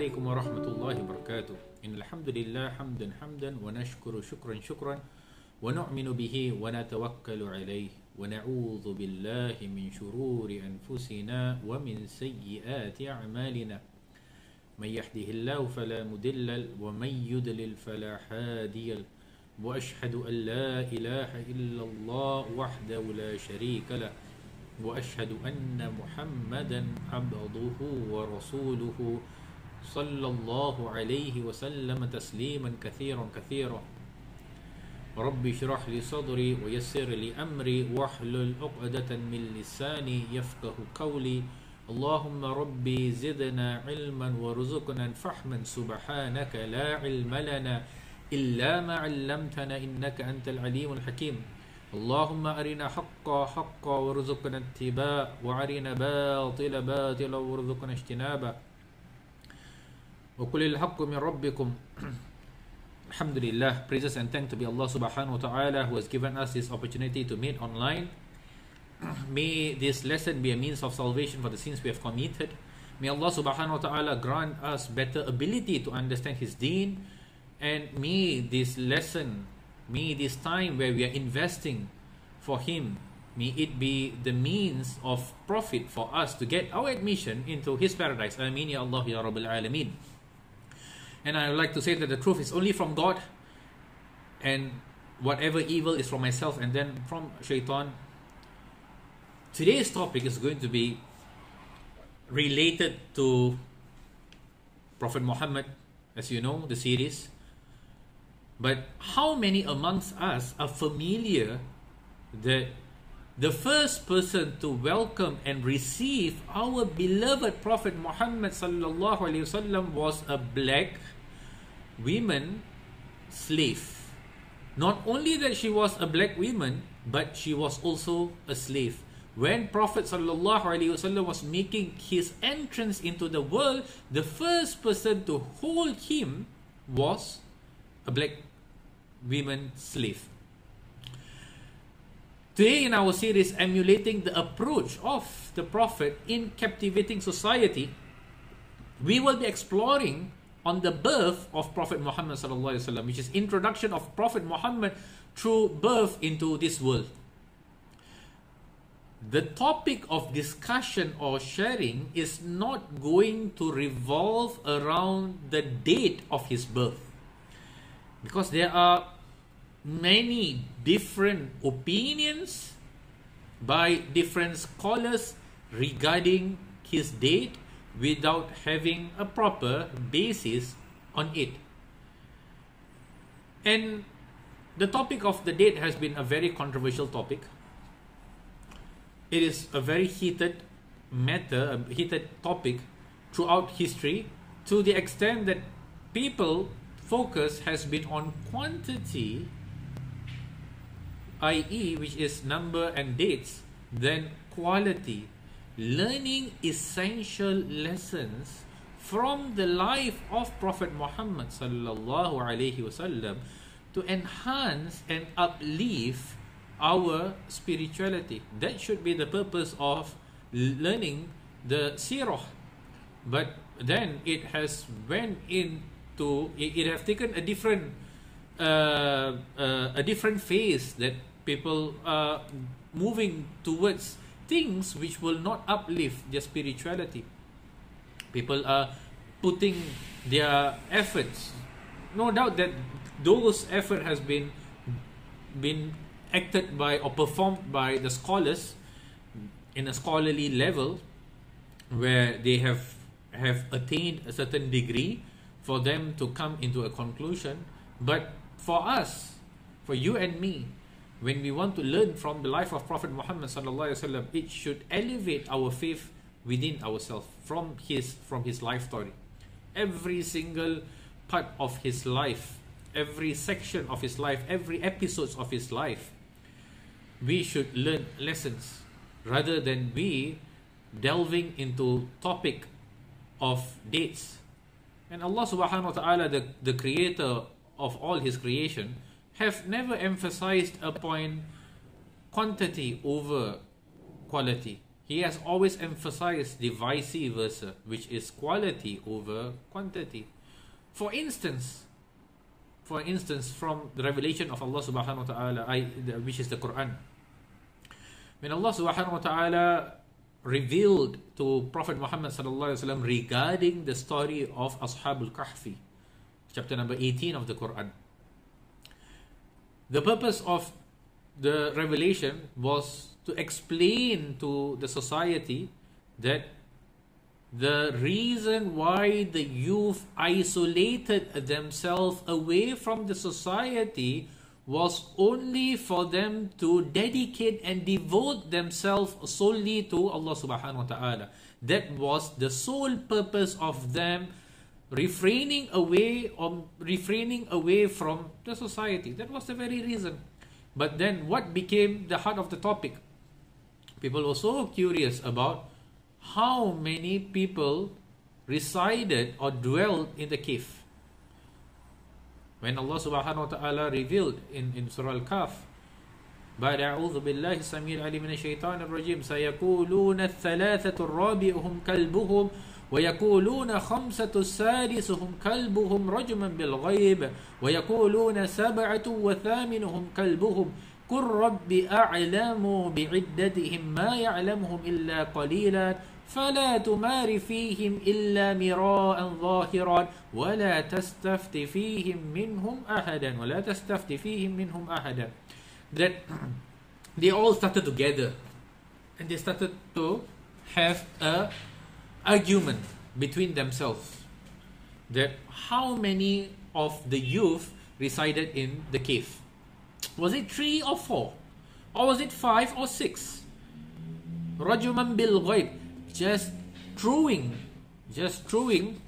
عليكم ورحمة الله وبركاته. إن الحمد لله حمدا حمدا ونشكر شكرا شكرا ونؤمن به ونتوكل عليه ونعوذ بالله من شرور أنفسنا ومن سيئات أعمالنا. من يهده الله فلا له ومن يضلل فلا هادي وأشهد أن لا إله إلا الله وحده لا شريك له. وأشهد أن محمدا عبده ورسوله. صلى الله عليه وسلم تسليما كثيرا كثيرا. رب اشرح لي صدري ويسر لي أمري واحلل عقدة من لساني يفقه قولي. اللهم ربي زدنا علما وارزقنا فهما سبحانك لا علم لنا إلا ما علمتنا إنك أنت العليم الحكيم. اللهم أرنا حقا حقا وارزقنا اتباع وأرنا باطل باطلا وارزقنا وَكُلِ الْحَقُّ مِنْ رَبِّكُمْ الحمد لله praises and thanks to be Allah subhanahu wa ta'ala who has given us this opportunity to meet online. May this lesson be a means of salvation for the sins we have committed. May Allah subhanahu wa ta'ala grant us better ability to understand his deen. And may this lesson may this time where we are investing for him may it be the means of profit for us to get our admission into his paradise. Amin ya Allah ya rabbal alamin And I would like to say that the truth is only from God, and whatever evil is from myself and then from Shaitan. Today's topic is going to be related to Prophet Muhammad, as you know, the series. But how many amongst us are familiar that the first person to welcome and receive our beloved Prophet Muhammad sallallahu alaihi wasallam was a black woman slave. Not only that she was a black woman, but she was also a slave. When Prophet sallallahu alaihi wasallam was making his entrance into the world, the first person to hold him was a black woman slave. Today, in our series, emulating the approach of the Prophet in captivating society, we will be exploring on the birth of Prophet Muhammad sallallahu which is introduction of Prophet Muhammad through birth into this world. The topic of discussion or sharing is not going to revolve around the date of his birth because there are many different opinions by different scholars regarding his date without having a proper basis on it. And the topic of the date has been a very controversial topic. It is a very heated matter, a heated topic throughout history to the extent that people focus has been on quantity, i.e., which is number and dates, than quality. Learning essential lessons from the life of Prophet Muhammad sallallahu alaihi wasallam to enhance and uplift our spirituality. That should be the purpose of learning the sirah. But then it has went in to it, it have taken a different uh, uh, a different phase that people are moving towards things which will not uplift their spirituality people are putting their efforts no doubt that those effort has been been acted by or performed by the scholars in a scholarly level where they have have attained a certain degree for them to come into a conclusion. But for us, for you and me, when we want to learn from the life of Prophet Muhammad sallallahu it should elevate our faith within ourselves from his from his life story. Every single part of his life, every section of his life, every episodes of his life, we should learn lessons rather than we delving into topic of dates and Allah subhanahu wa ta'ala, the, the creator of all his creation, have never emphasized upon quantity over quality. he has always emphasized the vice versa, which is quality over quantity. For instance, for instance, from the revelation of Allah subhanahu wa ta'ala, which is the Quran. When Allah subhanahu wa ta'ala revealed to Prophet Muhammad sallallahu alaihi wasallam regarding the story of Ashabul Kahfi, chapter number 18 of the Quran. The purpose of the revelation was to explain to the society that the reason why the youth isolated themselves away from the society was only for them to dedicate and devote themselves solely to Allah subhanahu wa ta'ala. That was the sole purpose of them refraining away or refraining away from the society. That was the very reason. But then what became the heart of the topic? People were so curious about how many people resided or dwelled in the cave. When Allah subhanahu wa ta'ala revealed in, in Surah Al-Kahf, بعد أعوذ بالله السميع العليم من الشيطان الرجيم سيقولون الثلاثة الرابعهم كلبهم ويقولون خمسة سادسهم كلبهم رجما بالغيب ويقولون سبعة وثامنهم كلبهم. قل رب أعلم بعدتهم ما يعلمهم إلا قليلا فلا تمار فيهم إلا مراء ظاهرا ولا تستفت فيهم منهم أحدا ولا تستفت فيهم منهم أحدا. That they all started together. And they started to have a argument between themselves that how many of the youth resided in the cave? Was it three or four? Or was it five or six? Rajuman bil ghaib just throwing, just throwing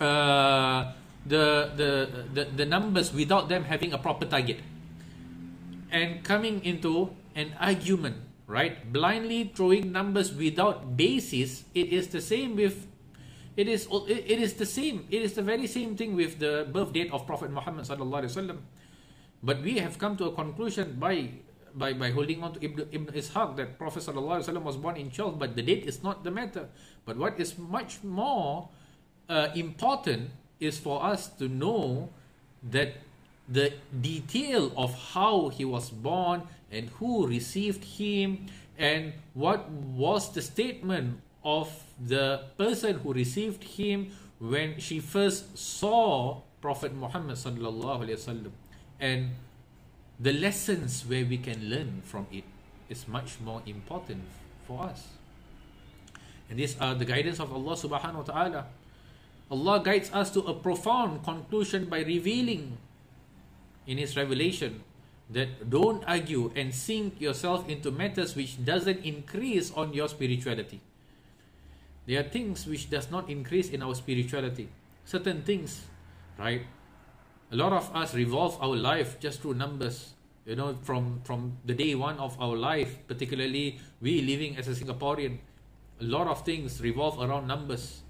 uh, the, the, the, the numbers without them having a proper target. And coming into an argument right blindly throwing numbers without basis it is the same with it is it is the same it is the very same thing with the birth date of prophet muhammad sallallahu but we have come to a conclusion by by, by holding on to Ibn, Ibn Ishaq that Prophet ﷺ was born in 12, but the date is not the matter. But what is much more uh, important is for us to know that the detail of how he was born and who received him and what was the statement of the person who received him when she first saw Prophet Muhammad sallallahu wasallam and the lessons where we can learn from it is much more important for us. And these are the guidance of Allah subhanahu wa ta'ala. Allah guides us to a profound conclusion by revealing in His revelation that don't argue and sink yourself into matters which doesn't increase on your spirituality. There are things which does not increase in our spirituality. Certain things, right? a lot of us revolve our life just through numbers you know from from the day one of our life particularly we living as a singaporean a lot of things revolve around numbers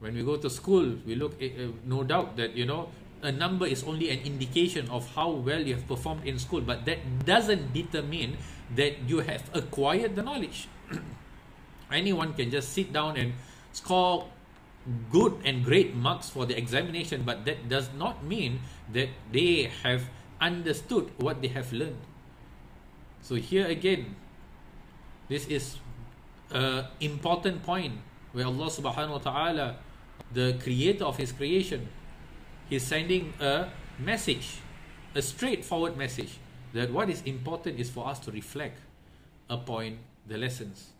when we go to school we look uh, no doubt that you know a number is only an indication of how well you have performed in school but that doesn't determine that you have acquired the knowledge anyone can just sit down and score good and great marks for the examination, but that does not mean that they have understood what they have learned. So here again, this is an important point where Allah subhanahu wa ta'ala, the creator of his creation, is sending a message, a straightforward message, that what is important is for us to reflect upon the lessons,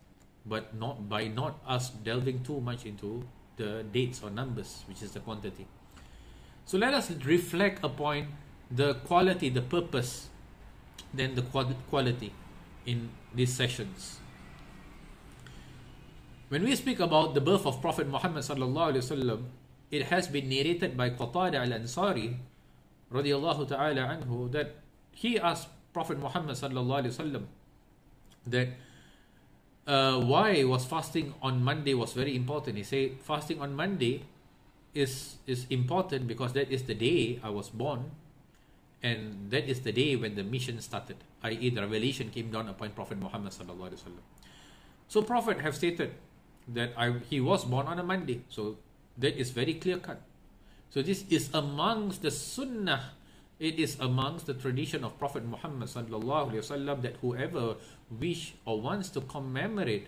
but not by not us delving too much into the dates or numbers, which is the quantity. So let us reflect upon the quality, the purpose, then the quality in these sessions. When we speak about the birth of Prophet Muhammad sallallahu alaihi wasallam, it has been narrated by Qatada al-Ansari radiyallahu ta'ala anhu that he asked Prophet Muhammad sallallahu alaihi wasallam that uh, why was fasting on Monday was very important. He said fasting on Monday is is important because that is the day I was born, and that is the day when the mission started. I.e., the revelation came down upon Prophet Muhammad sallallahu alaihi wasallam. So Prophet have stated that I, he was born on a Monday. So that is very clear cut. So this is amongst the sunnah. It is amongst the tradition of Prophet Muhammad sallallahu alaihi wasallam that whoever wish or wants to commemorate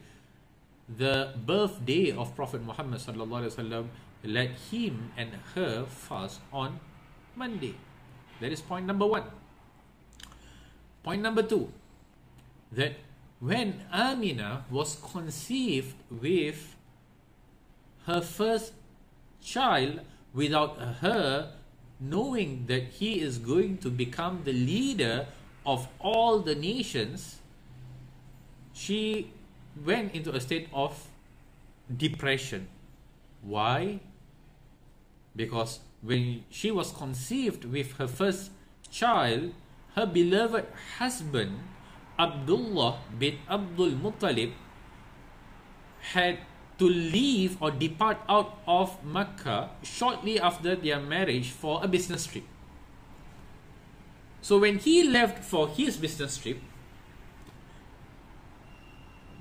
the birthday of Prophet Muhammad sallallahu alaihi wasallam, let him and her fast on Monday. That is point number one. Point number two, that when Amina was conceived with her first child without her knowing that he is going to become the leader of all the nations, she went into a state of depression. Why? Because when she was conceived with her first child, her beloved husband, Abdullah bin Abdul Muttalib, had to leave or depart out of Mecca shortly after their marriage for a business trip. So when he left for his business trip,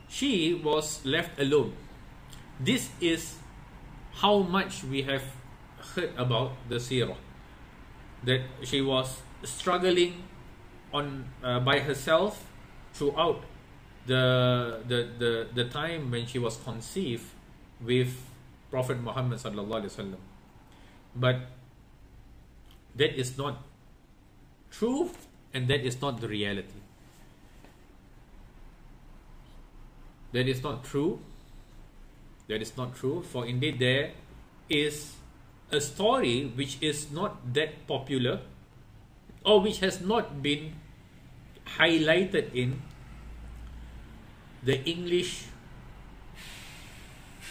she was left alone. This is how much we have heard about the seerah. That she was struggling on uh, by herself throughout the, the the the time when she was conceived with Prophet Muhammad sallallahu. But that is not true and that is not the reality. That is not true. That is not true. For indeed, there is a story which is not that popular or which has not been highlighted in the English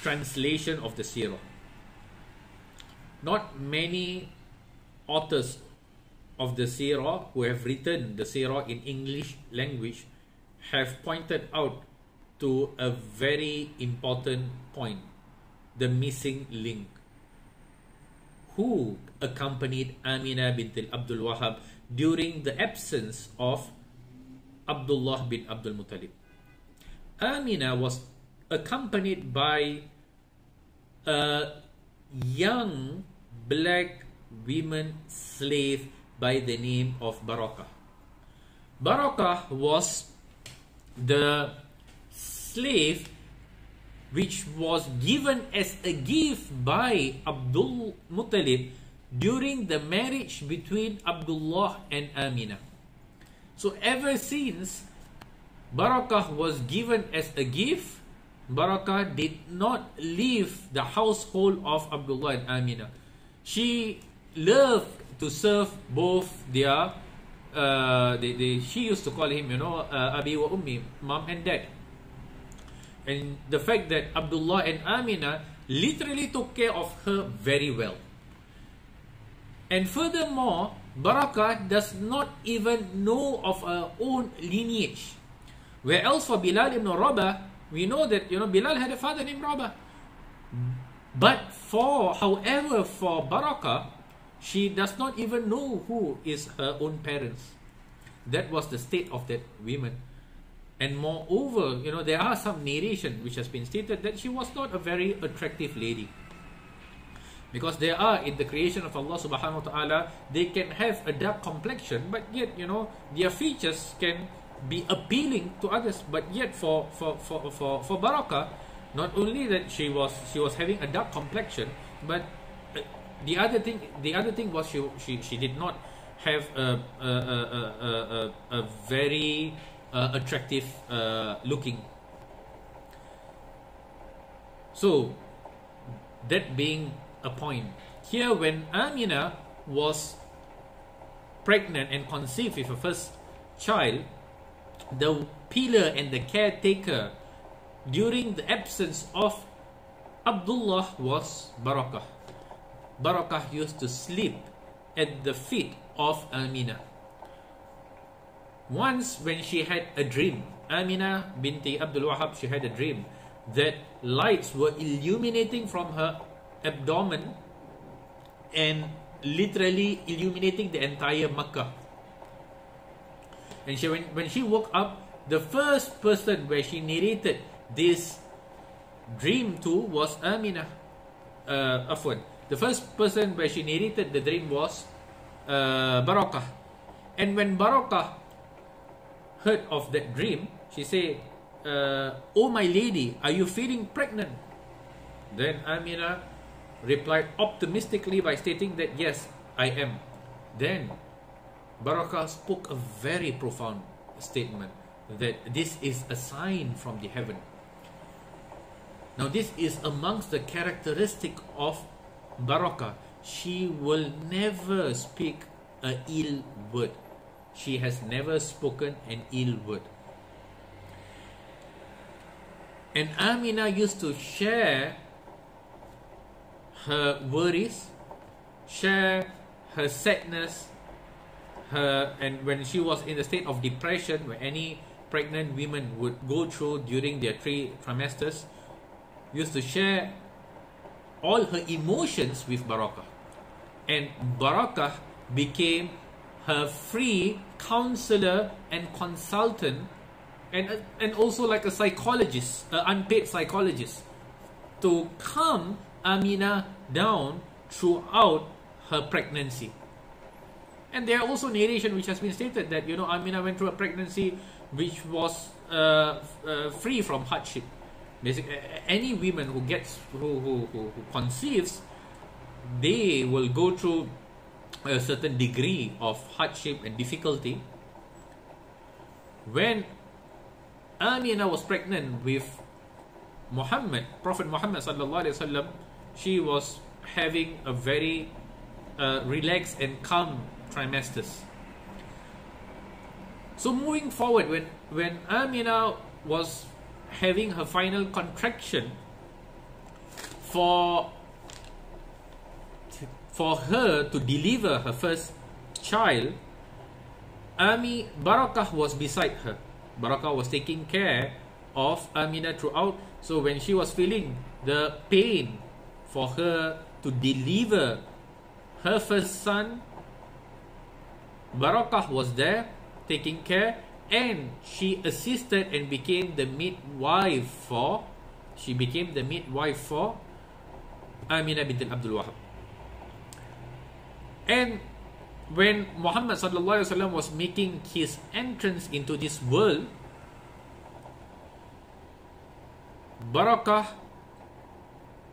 translation of the Sirah. Not many authors of the Sirah who have written the Sirah in English language have pointed out to a very important point the missing link. Who accompanied Amina bint Abdul Wahab during the absence of Abdullah bin Abdul Muttalib? Amina was accompanied by a young black woman slave by the name of Barakah. Barakah was the slave which was given as a gift by Abdul Muttalib during the marriage between Abdullah and Amina. So ever since Barakah was given as a gift, Barakah did not leave the household of Abdullah and Amina. She loved to serve both their uh, they, they, she used to call him, you know, uh, Abi wa Ummi, mom and dad. And the fact that Abdullah and Amina literally took care of her very well. And furthermore, Barakah does not even know of her own lineage. Where else for Bilal ibn Rabah, we know that you know Bilal had a father named Rabah. But for however for Barakah, she does not even know who is her own parents. That was the state of that woman. And moreover, you know, there are some narration which has been stated that she was not a very attractive lady. Because there are in the creation of Allah subhanahu wa ta'ala, they can have a dark complexion, but yet, you know, their features can be appealing to others. But yet for for, for, for, for Barakah, not only that she was she was having a dark complexion, but uh, the other thing the other thing was she she, she did not have a a, a, a, a, a very uh, attractive uh, looking. So, that being a point, here when Amina was pregnant and conceived with her first child, the pillar and the caretaker during the absence of Abdullah was Barakah. Barakah used to sleep at the feet of Amina. Once when she had a dream, Amina binti Abdul Wahab, she had a dream that lights were illuminating from her abdomen and literally illuminating the entire Makkah. And she, when, when she woke up, the first person where she narrated this dream to was Amina. Uh, Afwan. The first person where she narrated the dream was uh, Barakah. And when Barakah heard of that dream, she said, uh, Oh my lady, are you feeling pregnant? Then Amina replied optimistically by stating that yes, I am. Then Barakah spoke a very profound statement that this is a sign from the heaven. Now, this is amongst the characteristic of Barakah. She will never speak a ill word. She has never spoken an ill word. And Amina used to share her worries, share her sadness, her and when she was in the state of depression, where any pregnant women would go through during their three trimesters, used to share all her emotions with Barakah. And Barakah became her free counselor and consultant and, and also like a psychologist, an unpaid psychologist, to calm Amina down throughout her pregnancy. And there are also narration which has been stated that you know Amina went through a pregnancy which was uh, uh, free from hardship. Basically, any woman who gets who, who, who, who conceives, they will go through a certain degree of hardship and difficulty. When Amina was pregnant with Muhammad, Prophet Muhammad sallallahu alaihi wasallam, she was having a very uh, relaxed and calm trimesters. So moving forward, when when Amina was having her final contraction, for for her to deliver her first child, Ami Barakah was beside her. Barakah was taking care of Amina throughout. So when she was feeling the pain for her to deliver her first son, Barakah was there taking care and she assisted and became the midwife for she became the midwife for Aminah bint Abdul Wahab. And when Muhammad sallallahu alaihi wasallam was making his entrance into this world, Barakah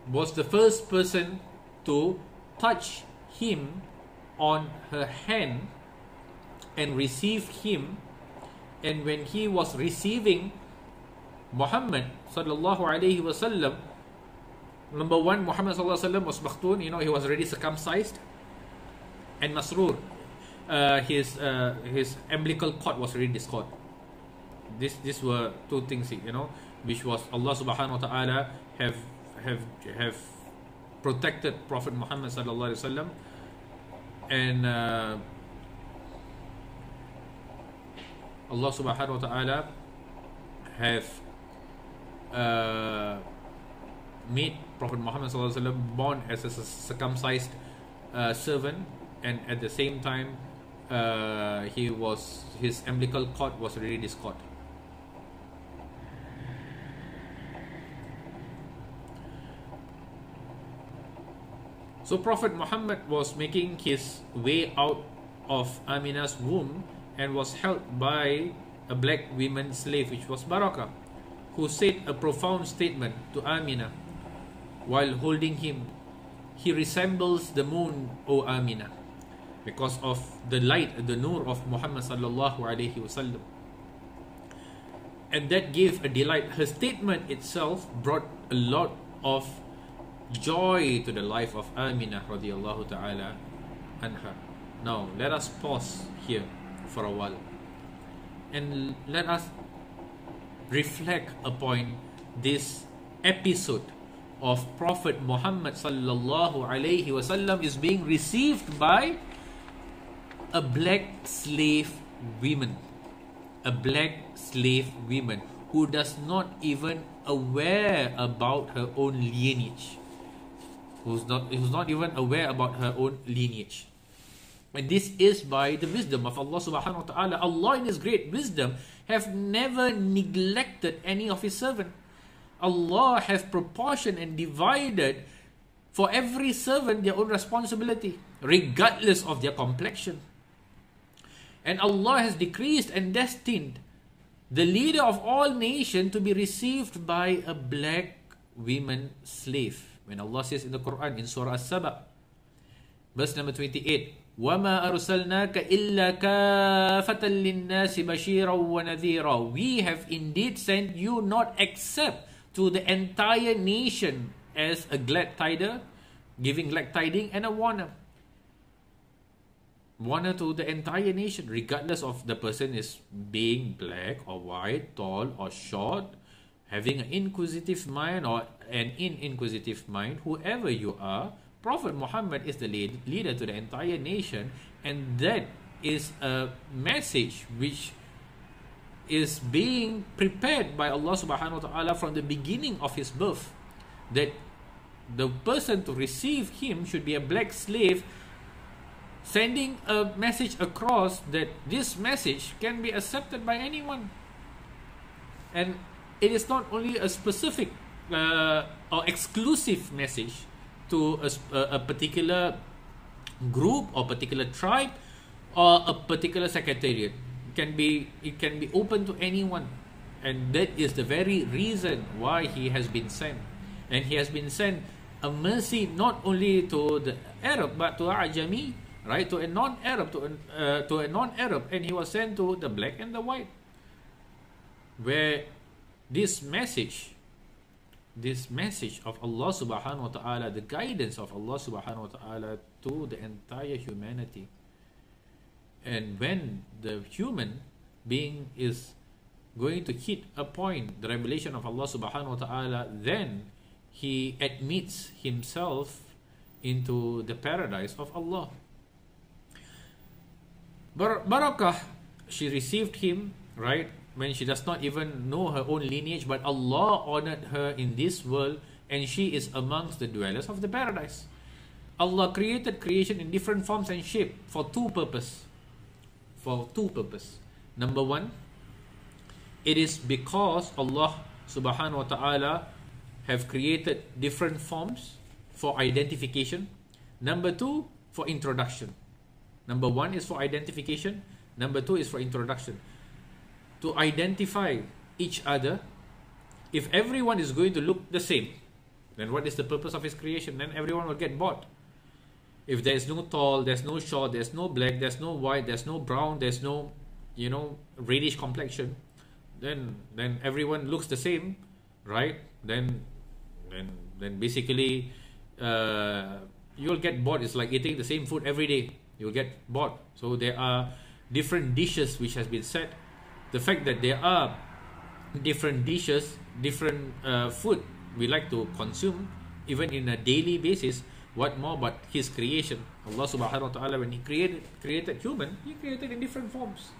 was the first person to touch him on her hand and receive him. And when he was receiving Muhammad sallallahu alaihi wasallam number one Muhammad sallallahu wasallam was makhtun you know he was already circumcised and masrur uh, his uh, his umbilical cord was already discord. This these were two things you know which was Allah subhanahu wa ta'ala have have have protected Prophet Muhammad sallallahu alaihi wasallam and uh, Allah subhanahu wa ta'ala have uh, made Prophet Muhammad born as a circumcised uh, servant and at the same time uh, he was his umbilical cord was already discord So Prophet Muhammad was making his way out of Amina's womb and was held by a black woman slave, which was Barakah, who said a profound statement to Amina while holding him. He resembles the moon, O Amina, because of the light, the nur of Muhammad sallallahu alaihi wasallam. And that gave a delight. Her statement itself brought a lot of joy to the life of Amina radiallahu ta'ala anha. Now, let us pause here for a while. And let us reflect upon this episode of Prophet Muhammad sallallahu alaihi wasallam is being received by a black slave woman. A black slave woman who does not even aware about her own lineage. Who's not who's not even aware about her own lineage and this is by the wisdom of Allah subhanahu wa ta'ala. Allah in His great wisdom have never neglected any of His servant. Allah has proportioned and divided for every servant their own responsibility, regardless of their complexion. And Allah has decreased and destined the leader of all nations to be received by a black woman slave. When Allah says in the Quran in Surah As-Saba, verse number 28, وَمَا أَرْسَلْنَاكَ إِلَّا كَافَةً لِلنَّاسِ بَشِيرًا وَنَذِيرًا We have indeed sent you not except to the entire nation as a glad tider, giving glad tiding and a warner. Warner to the entire nation, regardless of the person is being black or white, tall or short, having an inquisitive mind or an in-inquisitive mind, whoever you are, Prophet Muhammad is the lead, leader to the entire nation, and that is a message which is being prepared by Allah subhanahu wa ta'ala from the beginning of his birth. That the person to receive him should be a black slave, sending a message across that this message can be accepted by anyone. And it is not only a specific uh, or exclusive message to a, a particular group or particular tribe or a particular secretariat. It can be it can be open to anyone. And that is the very reason why he has been sent. And he has been sent a mercy not only to the arab but to ajami right to a non-arab to a, uh, to a non-arab. And he was sent to the black and the white where this message this message of Allah subhanahu wa ta'ala, the guidance of Allah subhanahu wa ta'ala to the entire humanity. And when the human being is going to hit a point, the revelation of Allah subhanahu wa ta'ala, then he admits himself into the paradise of Allah. Bar- Barakah, she received him, right? When she does not even know her own lineage, but Allah honored her in this world and she is amongst the dwellers of the paradise. Allah created creation in different forms and shape for two purpose. For two purpose. Number one, it is because Allah subhanahu wa ta'ala have created different forms for identification. Number two, for introduction. Number one is for identification. Number two is for introduction to identify each other. If everyone is going to look the same, then what is the purpose of his creation? Then everyone will get bored. If there is no tall, there's no short, there's no black, there's no white, there's no brown, there's no, you know, reddish complexion, then then everyone looks the same, right? Then then then basically uh, you'll get bored. It's like eating the same food every day. You'll get bored. So there are different dishes which has been set the fact that there are different dishes, different uh, food we like to consume, even in a daily basis, what more but His creation? Allah subhanahu wa ta'ala, when He created, created human, He created in different forms.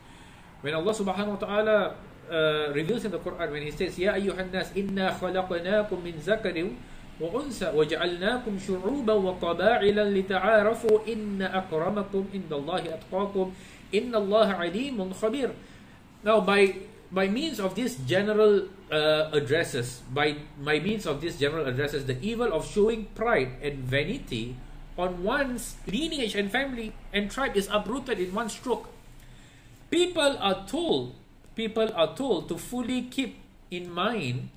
When Allah subhanahu wa ta'ala uh, reveals in the Quran, when He says, Ya ayyuhan nas, inna khalaqnaakum min zakarim wa unsa, waja'alnaakum shu'uban wa taba'ilan lita'arafu inna akramakum inda Allahi atqaakum inna Allah alimun khabir. Now, by by means of these general uh, addresses, by by means of these general addresses, the evil of showing pride and vanity on one's lineage and family and tribe is uprooted in one stroke. People are told, people are told to fully keep in mind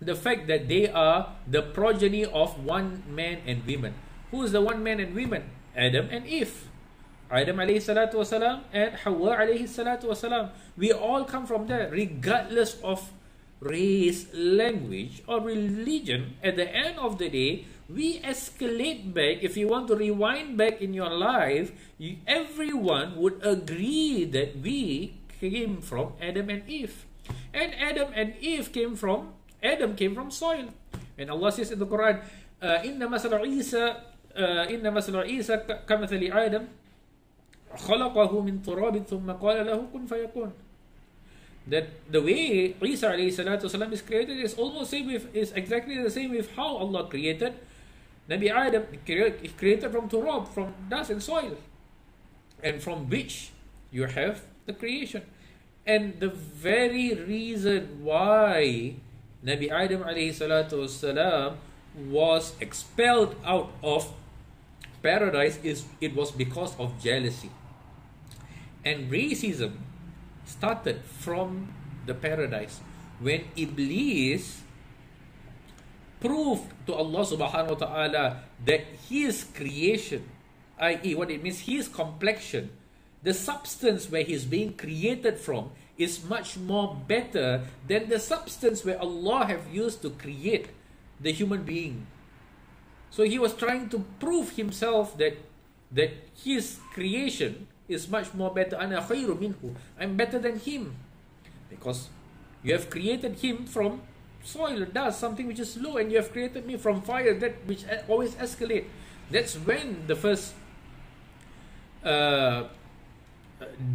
the fact that they are the progeny of one man and women. Who is the one man and women? Adam and Eve. Adam alayhi salatu wasalam and Hawa alayhi salatu wasalam. We all come from there, regardless of race, language, or religion. At the end of the day, we escalate back. If you want to rewind back in your life, you, everyone would agree that we came from Adam and Eve. And Adam and Eve came from, Adam came from soil. And Allah says in the Quran, إن مثل عيسى إن مثل عيسى كمثل آدم خلقه من تراب ثم قال له كن فيكون that the way Isa alayhi salatu wasalam is created is almost same with is exactly the same with how Allah created Nabi Adam created from turab from dust and soil and from which you have the creation and the very reason why Nabi Adam alayhi salatu wasalam was expelled out of paradise is it was because of jealousy. And racism started from the paradise when Iblis proved to Allah subhanahu wa ta'ala that his creation, i.e., what it means, his complexion, the substance where he's being created from, is much more better than the substance where Allah have used to create the human being. So he was trying to prove himself that that his creation is much more better. Ana khairu minhu. I'm better than him. Because you have created him from soil, dust, something which is low, and you have created me from fire, that which always escalate. That's when the first uh,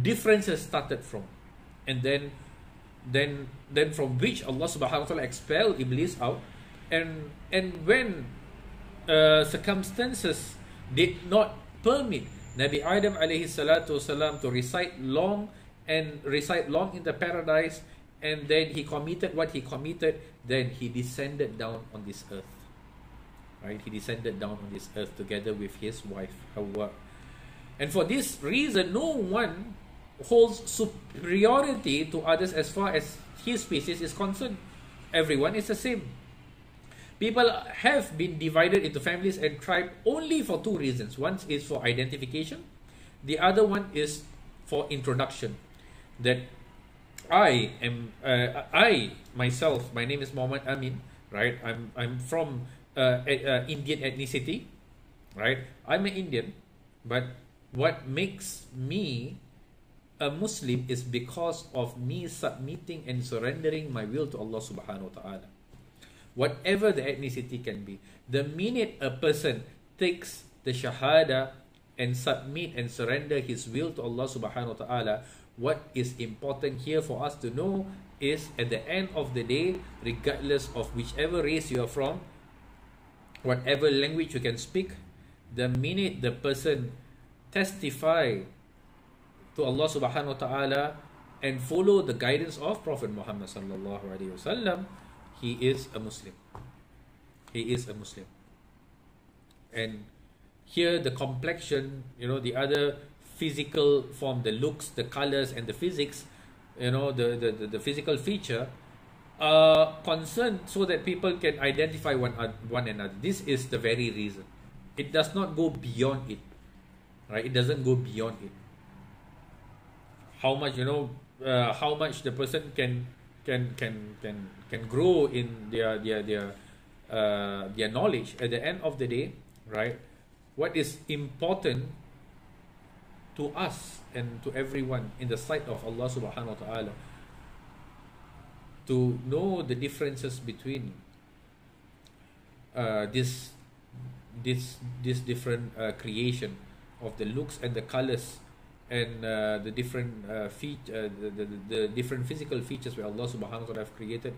differences started from. And then then then from which Allah subhanahu wa ta'ala expelled Iblis out and and when uh, circumstances did not permit Nabi Adam alayhi salatu wasalam to recite long and recite long in the paradise and then he committed what he committed then he descended down on this earth. Right? He descended down on this earth together with his wife Hawa. And for this reason no one holds superiority to others as far as his species is concerned. Everyone is the same People have been divided into families and tribes only for two reasons. One is for identification, the other one is for introduction. That I am, uh, I myself, my name is Muhammad Ameen, right? I'm, I'm from uh, uh, Indian ethnicity, right? I'm an Indian, but what makes me a Muslim is because of me submitting and surrendering my will to Allah subhanahu wa ta'ala whatever the ethnicity can be. The minute a person takes the shahada and submit and surrender his will to Allah subhanahu wa ta'ala, what is important here for us to know is at the end of the day, regardless of whichever race you are from, whatever language you can speak, the minute the person testify to Allah subhanahu wa ta'ala and follow the guidance of Prophet Muhammad sallallahu alaihi wasallam, he is a Muslim. He is a Muslim. And here the complexion, you know, the other physical form, the looks, the colors, and the physics, you know, the, the, the, the physical feature are concerned so that people can identify one, one another. This is the very reason. It does not go beyond it. Right? It doesn't go beyond it. How much, you know, uh, how much the person can can can can can grow in their their their uh, their knowledge at the end of the day right? What is important to us and to everyone in the sight of Allah subhanahu wa ta'ala to know the differences between uh, this this this different uh, creation of the looks and the colors and uh, the different uh, feat- uh, the, the, the different physical features where Allah subhanahu wa ta'ala have created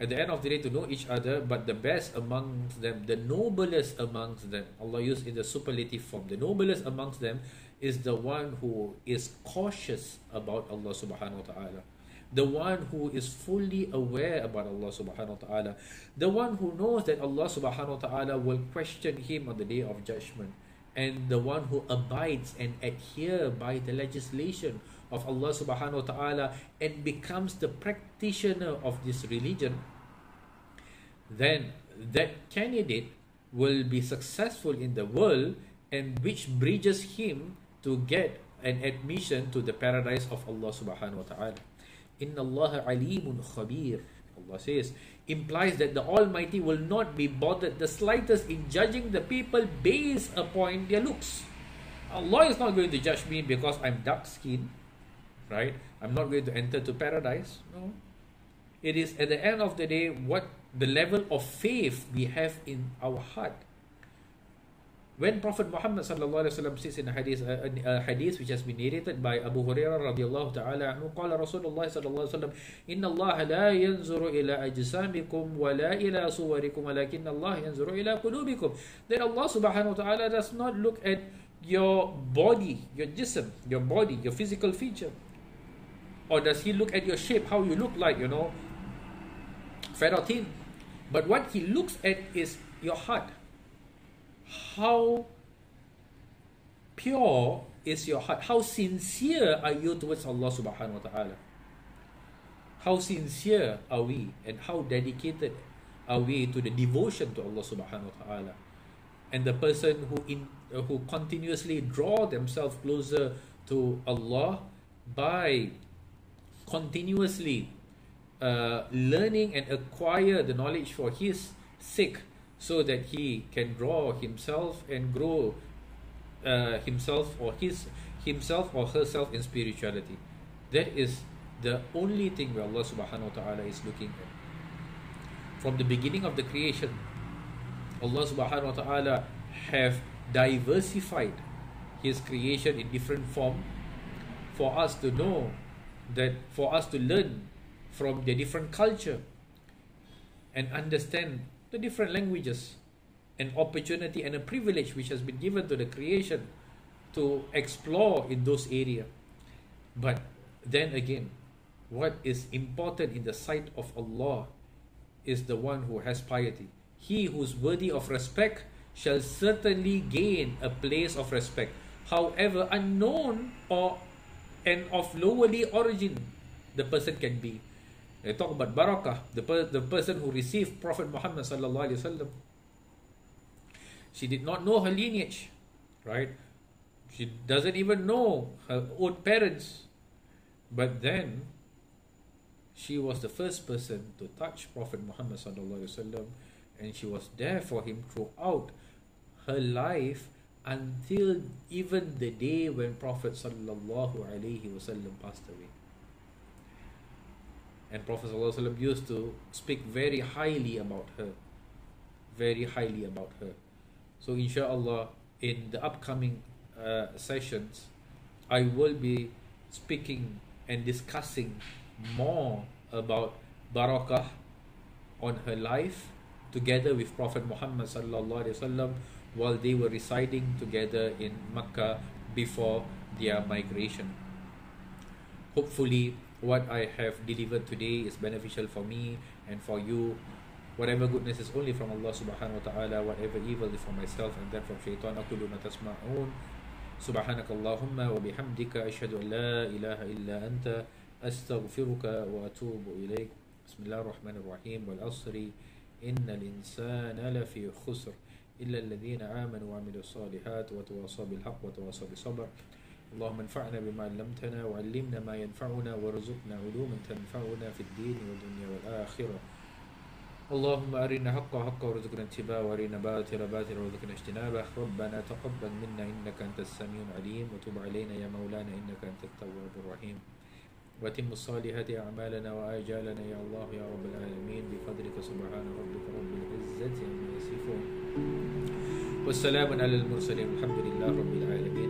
at the end of the day to know each other but the best amongst them the noblest amongst them Allah used in the superlative form the noblest amongst them is the one who is cautious about Allah subhanahu wa ta'ala. The one who is fully aware about Allah subhanahu wa ta'ala. The one who knows that Allah subhanahu wa ta'ala will question him on the day of judgment. And the one who abides and adhere by the legislation of Allah subhanahu wa ta'ala and becomes the practitioner of this religion, then that candidate will be successful in the world and which bridges him to get an admission to the paradise of Allah subhanahu wa ta'ala. Inna Allah alimun khabir. Allah says, implies that the Almighty will not be bothered the slightest in judging the people based upon their looks. Allah is not going to judge me because I'm dark skinned, right? I'm not going to enter to paradise. No. It is at the end of the day what the level of faith we have in our heart when Prophet Muhammad sallallahu alaihi wasallam says in a hadith, a, a, hadith which has been narrated by Abu Hurairah radhiyallahu ta'ala anhu, قال رسول الله صلى الله عليه وسلم إن الله لا ينظر إلى أجسامكم ولا إلى صوركم ولكن الله ينظر إلى قلوبكم. That Allah subhanahu wa ta'ala does not look at your body, your jism, your body, your physical feature. Or does He look at your shape, how you look like, you know, Feratin. But what he looks at is your heart. How pure is your heart? How sincere are you towards Allah subhanahu wa ta'ala? How sincere are we and how dedicated are we to the devotion to Allah subhanahu wa ta'ala? And the person who in uh, who continuously draw themselves closer to Allah by continuously uh, learning and acquire the knowledge for his sake so that he can draw himself and grow uh, himself or his himself or herself in spirituality. That is the only thing where Allah subhanahu wa ta'ala is looking at. From the beginning of the creation Allah subhanahu wa ta'ala have diversified his creation in different form for us to know that for us to learn from the different culture and understand the different languages an opportunity and a privilege which has been given to the creation to explore in those areas but then again what is important in the sight of Allah is the one who has piety he who is worthy of respect shall certainly gain a place of respect however unknown or and of lowly origin the person can be. They talk about barakah, the, per, the person who received Prophet Muhammad sallallahu alaihi wasallam. She did not know her lineage, right? She doesn't even know her own parents. But then she was the first person to touch Prophet Muhammad sallallahu alaihi wasallam and she was there for him throughout her life until even the day when Prophet sallallahu alaihi wasallam passed away. And Prophet used to speak very highly about her, very highly about her. So inshallah, in the upcoming uh, sessions, I will be speaking and discussing more about barakah on her life together with Prophet Muhammad sallallahu while they were residing together in Makkah before their migration. Hopefully, what I have delivered today is beneficial for me and for you. Whatever goodness is only from Allah subhanahu wa ta'ala, whatever evil is from myself and then from shaitan. أقول ما تسمعون سبحانك اللهم وبحمدك أشهد أن لا إله إلا أنت أستغفرك وأتوب إليك بسم الله الرحمن الرحيم والعصر إن الإنسان لفي خسر إلا الذين آمنوا وعملوا الصالحات وتواصوا بالحق وتواصوا بالصبر اللهم انفعنا بما علمتنا وعلمنا ما ينفعنا وارزقنا علوما تنفعنا في الدين والدنيا والآخرة. اللهم أرنا حق حقا وارزقنا اتباعه وأرنا باطل باطلا وارزقنا اجتنابه. ربنا تقبل منا إنك أنت السميع العليم وتب علينا يا مولانا إنك أنت التواب الرحيم. وتم الصالحات أعمالنا وآجالنا يا الله يا رب العالمين. بفضلك سبحان ربك رب العزة عما يصفون. والسلام على المرسلين. الحمد لله رب العالمين.